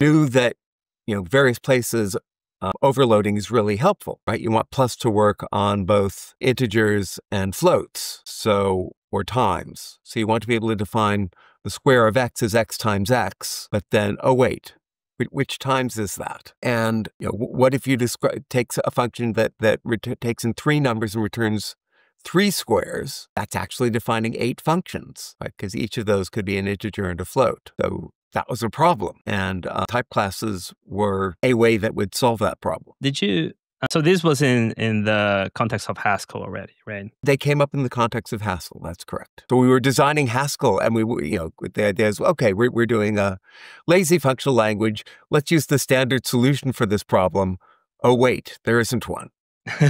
knew that, you know, various places uh, overloading is really helpful, right? You want plus to work on both integers and floats, so, or times. So you want to be able to define the square of x as x times x, but then, oh, wait, which times is that? And you know, what if you describe takes a function that that takes in three numbers and returns three squares? That's actually defining eight functions, right? Because each of those could be an integer and a float. So that was a problem. And uh, type classes were a way that would solve that problem. Did you? Uh, so this was in in the context of Haskell already, right? They came up in the context of Haskell. That's correct. So we were designing Haskell, and we, you know, the idea is, okay, we're we're doing a lazy functional language. Let's use the standard solution for this problem. Oh wait, there isn't one.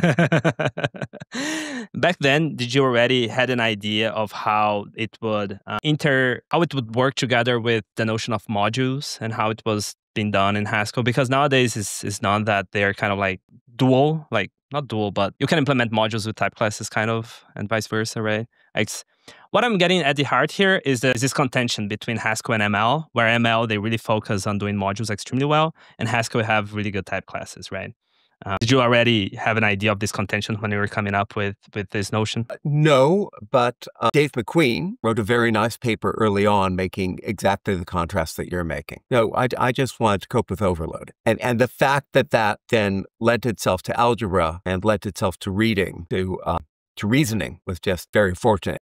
Back then, did you already had an idea of how it would uh, inter how it would work together with the notion of modules and how it was being done in Haskell? Because nowadays it's, it's not that they're kind of like dual, like not dual, but you can implement modules with type classes kind of and vice versa, right? It's what I'm getting at the heart here is, is this contention between Haskell and ML, where ML they really focus on doing modules extremely well, and Haskell have really good type classes, right? Uh, did you already have an idea of this contention when you were coming up with, with this notion? Uh, no, but uh, Dave MacQueen wrote a very nice paper early on making exactly the contrast that you're making. No, I, I just wanted to cope with overload. And, and the fact that that then lent itself to algebra and lent itself to reading, to uh, to reasoning was just very fortunate.